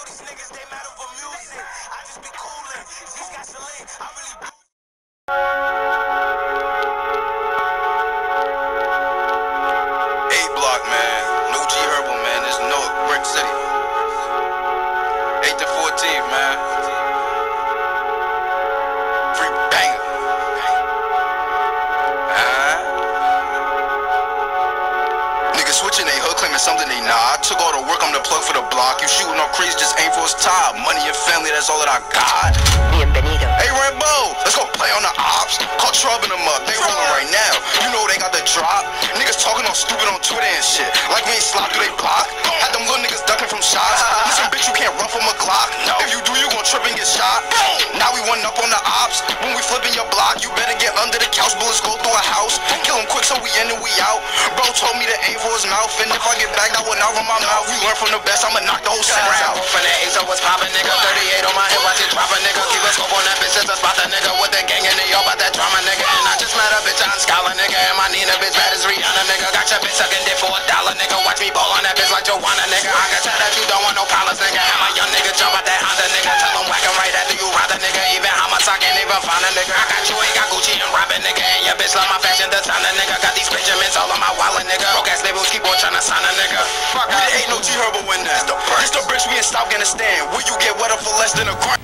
know these niggas, they mad over music. I just be coolin'. She's got Celine. I really do. A block, man. No G Herbo, man. It's no Brick City. 8 to 14th, man. Free banger. Switching they hood, claiming something they not. I took all the work, for the block. You shooting all crazy, just aim for his top. Money and family, that's all that I got. Bienvenido. Hey Rambo, let's go play on the ops. Call Trubbing them up, they rolling right now. You know they got the drop. Niggas talking all stupid on Twitter and shit. Like we ain't slop through they block. Had them little niggas ducking from shots. Listen, bitch, you can't run from a Glock. If you do, you gon' trip and get shot. Now we one up on the ops. When we flipping your block, you better get under the couch. Bullets go through a house. Kill him quick so we in and we out. Bro told me to aim for his mouth. And if I get back, I will not run my mouth. We learn from the best, I'ma knock the whole sentence out. From the ace, so what's poppin', nigga? 38 on my hip, watch it drop a nigga. Keep a scope on that bitch, just a spot the nigga with the gang and they all about that drama, nigga. And I just met a bitch on Scholar, nigga. And my Nina bitch bad as Rihanna, nigga. Got your bitch sucking dick for a dollar, nigga. Watch me ball on that bitch like Joanna, I can't even find a nigga. I got you, ain't got Gucci and Robin, nigga. And your bitch love my fashion designer, nigga. Got these Benjamins all on my wallet, nigga. Broke ass labels keep on trying to sign a nigga. Fuck We ain't no G Herbo in there. It's the bricks we in South Afghanistan. Where you get wetter for less than a grand.